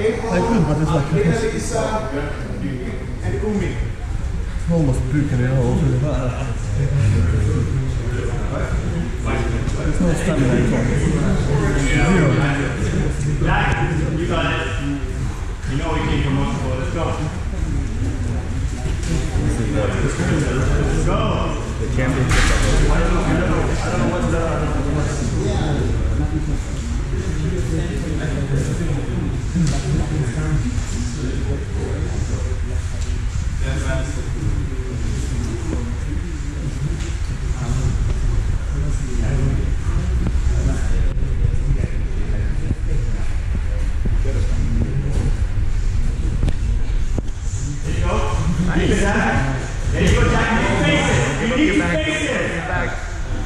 April but it's like- Elisa and Umi. Almost buken i år. There's no stamina. Zero. You got it. You know we came from multiple. Let's go. Let's go. The championship. There you go. Keep it down. There you go, Jack. Make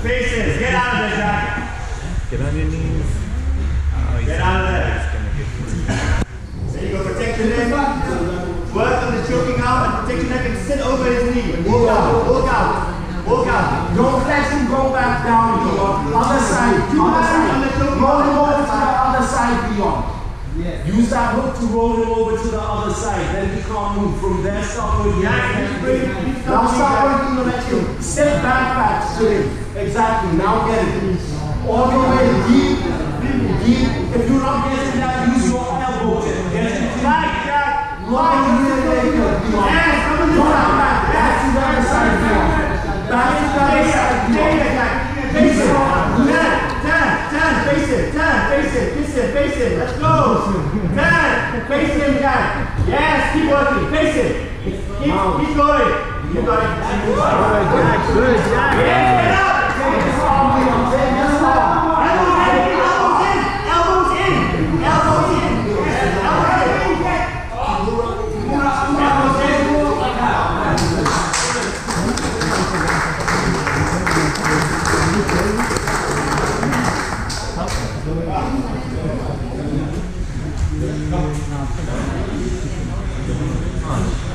faces. Get out of. Get on your knees. Oh, he's Get out of there. There you go. Protect your neck. Work on the choking out and protect your neck and sit over his knee. Walk out. Walk out. Walk out. Don't let him go back down. Other side, other side. Roll him over to the other side, Leon. Use that hook to roll him over to the other side. Then he can't move. From there, start keep breathing. Keep Now start working the next one. Step back, back to him. Exactly. Now get it. All the way deep, deep. If you're not getting that, use your elbow. Get it. Jack, Jack. Line here, there, there, Leon. Yes, come on this Go side. back. Back to the other side, Leon. Back to the other side, Leon. Face it. Turn, turn, face it, turn, face it, face it, face it. Let's go. Turn, face him, Jack. Yes, keep working, face it. Keep, keep going. You got it. Jack, good, Jack. Yeah, get up. Huh?